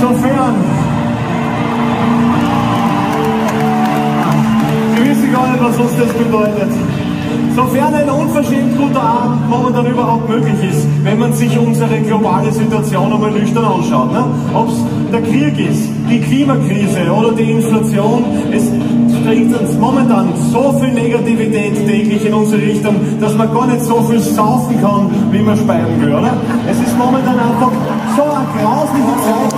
Sofern. Sie wissen gar nicht, was uns das bedeutet. Sofern ein unverschämt guter Abend momentan überhaupt möglich ist, wenn man sich unsere globale Situation einmal nüchtern anschaut. Ne? Ob es der Krieg ist, die Klimakrise oder die Inflation, es bringt uns momentan so viel Negativität täglich in unsere Richtung, dass man gar nicht so viel saufen kann, wie man speien will, oder? Es ist momentan einfach so eine grausliche Zeit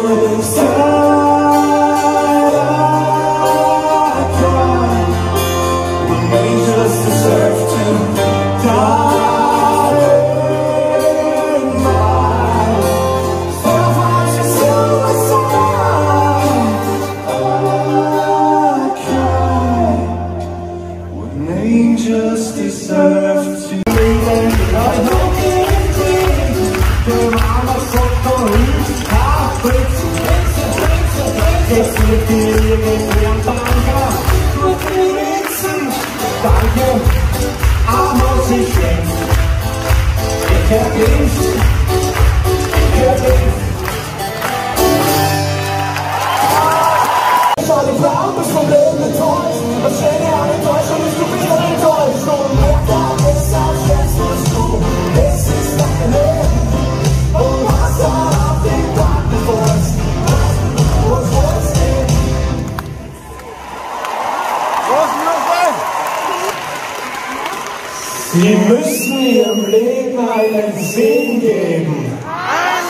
Danke, aber sie schenkt. Ich hab Sie müssen ihrem Leben einen Sinn geben. Ein